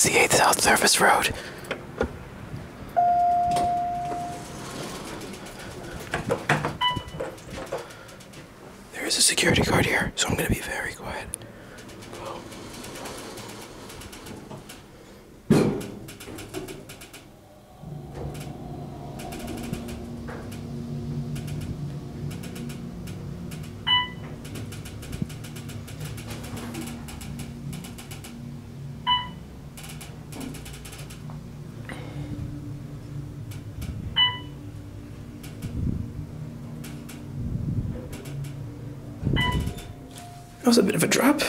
68 South Service Road. There is a security guard here, so I'm gonna be very quiet. That was a bit of a drop.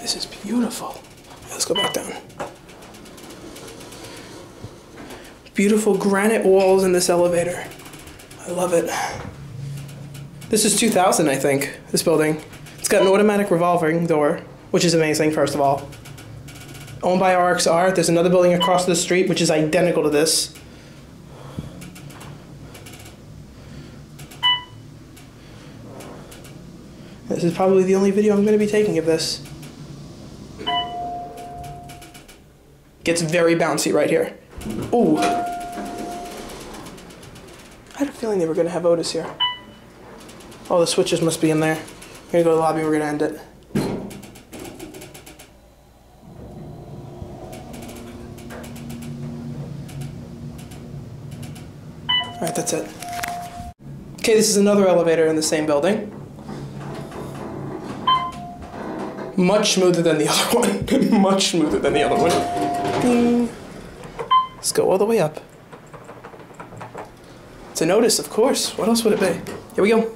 This is beautiful. Let's go back down. Beautiful granite walls in this elevator. I love it. This is 2000, I think, this building. It's got an automatic revolving door, which is amazing, first of all. Owned by RXR. There's another building across the street, which is identical to this. This is probably the only video I'm going to be taking of this. Gets very bouncy right here. Ooh. I had a feeling they were going to have Otis here. All the switches must be in there. We're going to go to the lobby, we're going to end it. Alright, that's it. Okay, this is another elevator in the same building. Much smoother than the other one. Much smoother than the other one. Ding. Let's go all the way up. An Otis, of course. What else would it be? Here we go.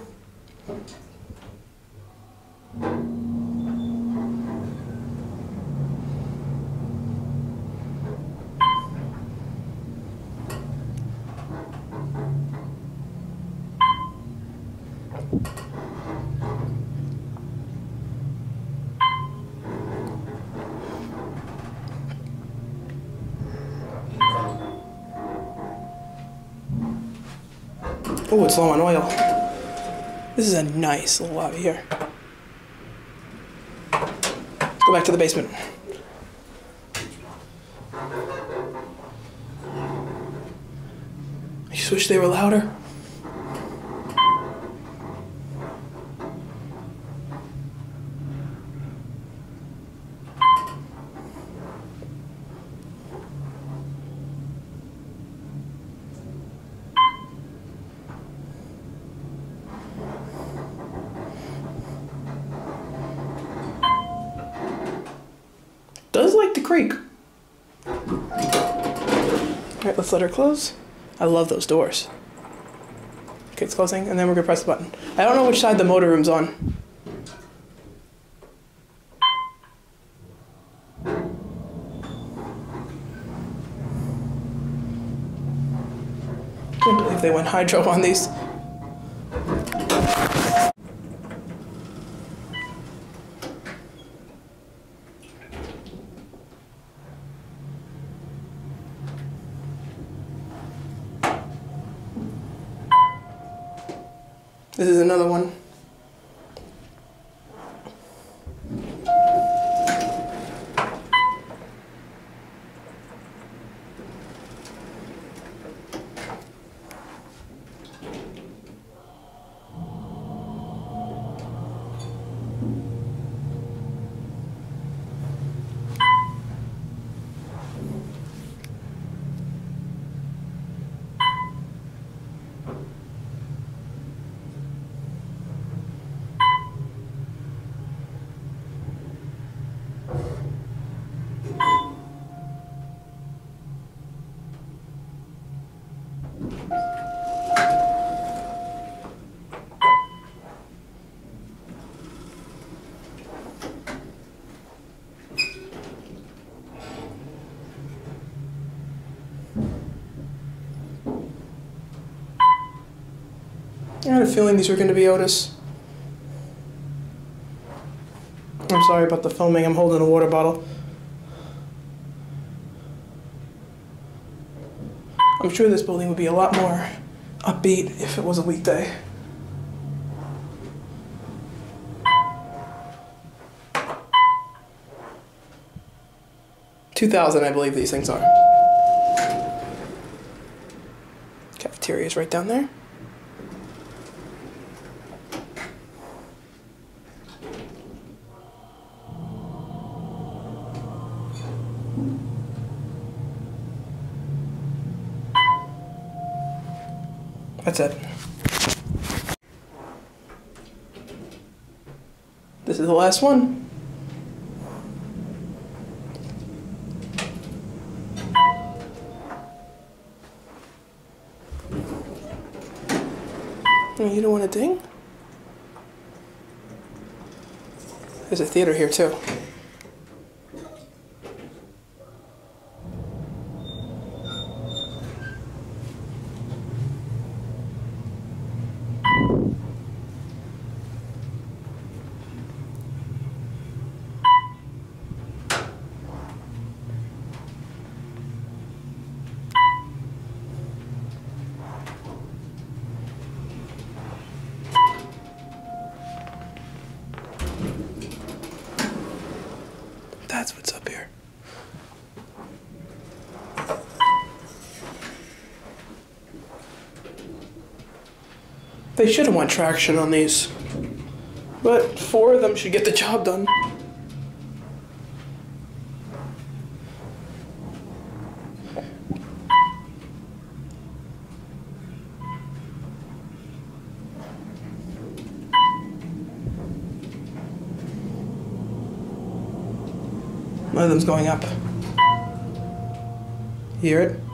Oh, it's low on oil. This is a nice little lobby here. Go back to the basement. I just wish they were louder. Does like to creak. Alright, let's let her close. I love those doors. Okay, it's closing, and then we're gonna press the button. I don't know which side the motor room's on. I Can't believe they went hydro on these. This is another one. I had a feeling these were going to be Otis. I'm sorry about the filming. I'm holding a water bottle. I'm sure this building would be a lot more upbeat if it was a weekday. Two thousand, I believe these things are. Cafeteria is right down there. That's it. This is the last one. Oh, You don't want to ding? There's a theater here too. What's up here. They should have won traction on these. But four of them should get the job done. One of them's going up. Hear it?